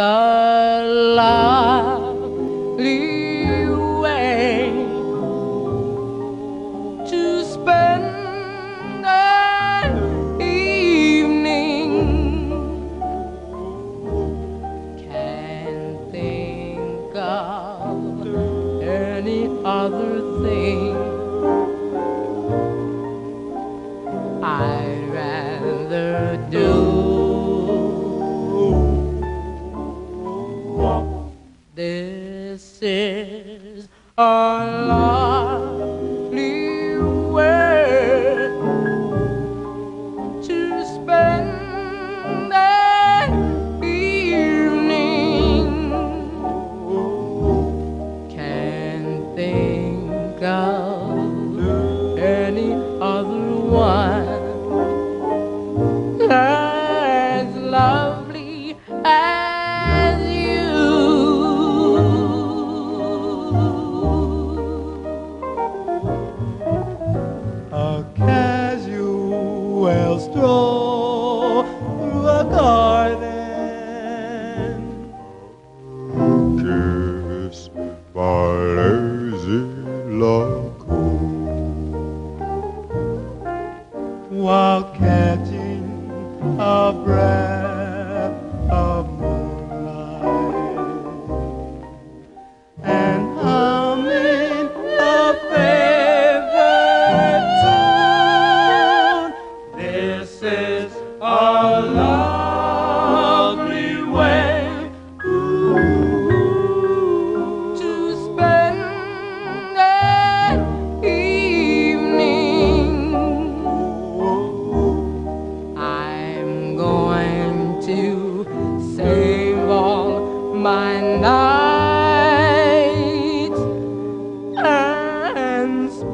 a lovely way to spend an evening. Can't think of any other thing. I'd is a lovely casual stroll through a garden. Kiss my lazy loco.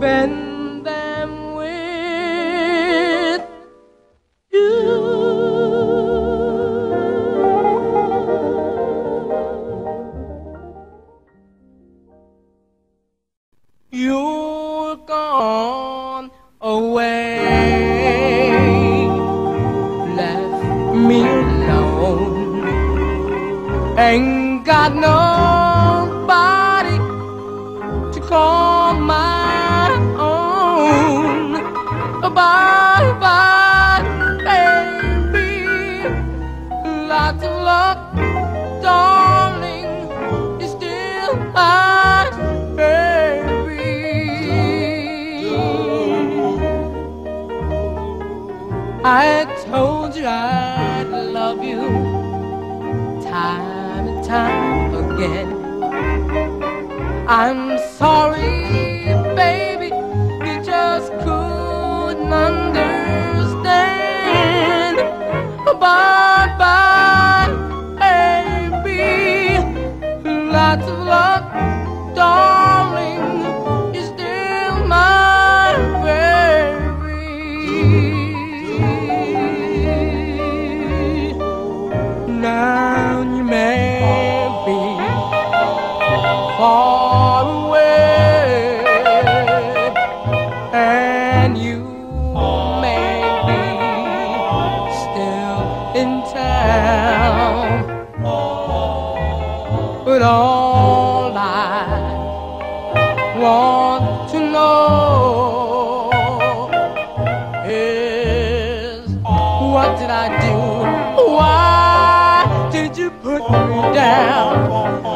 Spend them with you. You're gone away, left me alone. Ain't got nobody to call Bye bye, baby. Lots of luck, darling. You're still my baby. I told you I'd love you time and time again. I'm sorry, Lots of luck, But all I want to know is what did I do? Why did you put me down?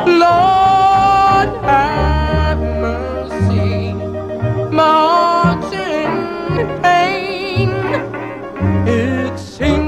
Lord, have mercy. My heart's in pain. It seems